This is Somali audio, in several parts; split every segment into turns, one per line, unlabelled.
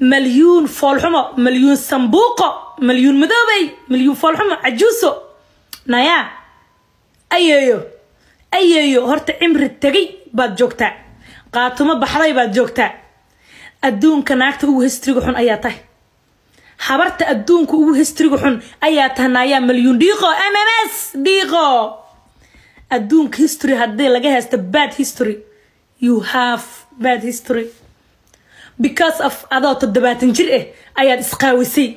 foolxumo malyuun sambuuqo malyuun madoobey malyuun foolxumo cajuuso. Nayaa ayeeyo ayeeyo horta cimri tegay baad joogtaa qaatumo baxday baad joogtaa adduunka naagta ugu histriga xun ayaa tahay. Habarta adduunka ugu histriga xun ayaa tahay nayaa malyuun dhiiqo m m s dhiiqo adduunka history haddii laga haysto bad history. You have bad history because of adoo toddobaatan jir ah ayaad isqaawisay.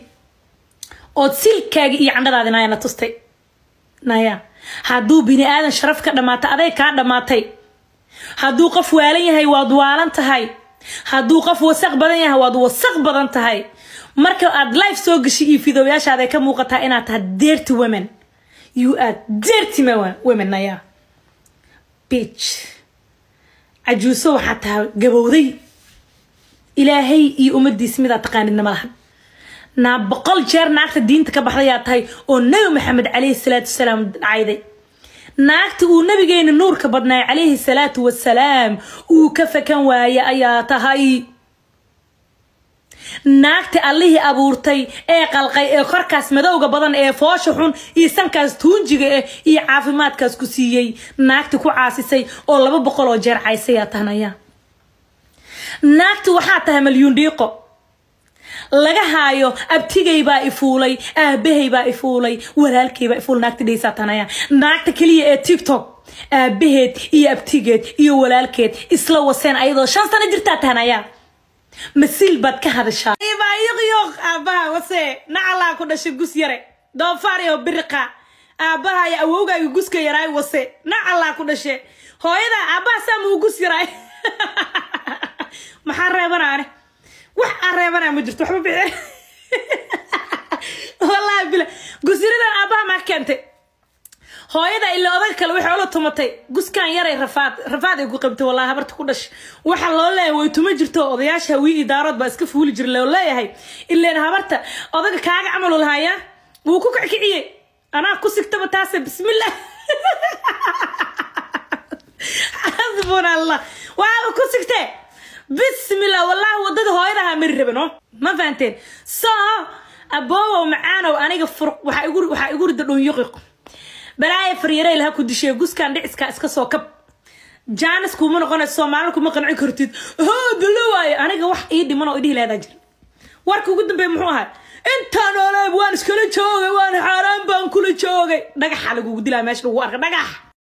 Ood silkaagii iyo candhadaadi naayana tustay. Naya hadduu bini aadan sharaf ka dhamaatay aday kaa dhamaatay. Hadduu qof waalan yahay waad waalan tahay. Hadduu qof wasaq badan yahay waad wasaq badan tahay. Marka aad life soo gashay iyo fidowayaashaaday ka muuqataa inaad tahay dirty women. You are dirty women naya bitch. Cajuuso waxaa tahay gabowday ilaahay iyo ummadiis midaa taqaanidna ma lahan naa boqol jeer naagta diinta ka baxdayaa tahay oo nebi maxamed calayhi salaatu wasalaam dhacayday naagta uu nabigeena nuurka badnaay calayhi salaatu wasalaam uu ka fakan waaye ayaa tahay. Naagta allihii abuurtay ee qalqay ee korkaas madowga badan ee foosha xun iyo sankaas tuunjiga ah iyo caafimaadkaas ku siiyey. Naagta ku caasisay oo laba boqol oo jeer caysayaa tahnaya naagta waxaa tahay malyuun dhiiqo laga haayo abtigay baa ifuulay aabahay baa ifuulay walaalkay baa ifuulay naagta tanaya naagta keliya ee tiktok aabaheed iyo abtigeed iyo walaalkeed isla waseen ayadoo shan sano jirtaa tahnaya masiil baad ka hadashaa. Yoqyoq aabaha wase nacalaa ku dhashay gus yare. Doofaar biriqa aabaha iyo awowgaaga guska yaraay wase nacalaa ku dhashe. Hooyada aabaha saamuu gus yaraay maxaa reebanaane wax aan reebanaa ma jirto waxba bixi. Wallaahi bila gusiradan aabaha maa keentay. Hooyada ila odag kale waxay ula tumatay. Guskan yaray rafaad rafaad ay ku qabtay wallahi habarta ku dhash. Waxa loo leeyahay way tuma jirto. Odayaasha hawii idaarood baa iska fuuli jira loo leeyahay. Ileen habarta odaga kaaga camal lahaaya wuu ku kicikiciyey anaa ku sigtaba taase bismillah. Xasbuna allah waaba ku sigtee bismillah wallahi waddada hooyadaha mari rabe no ma fahanteen? So aboobow macaanow aniga waxaa igu rida dhunyoqiq balaaya faryarey laha ku dishay guskan dhiciskaa iska soo kab. Jaanis kuma noqonayso soomaalina kuma qanci kartid. Hoo dalo waaye aniga wax ii dhiman oo idhihi leedaa jira warka ugu dambeeya muxuu ahaa intaan oleeb waan iskala joogay waan xaaraan baan kula joogay. Dhagaxa lagugu dilaa meesha lagu arka dhagax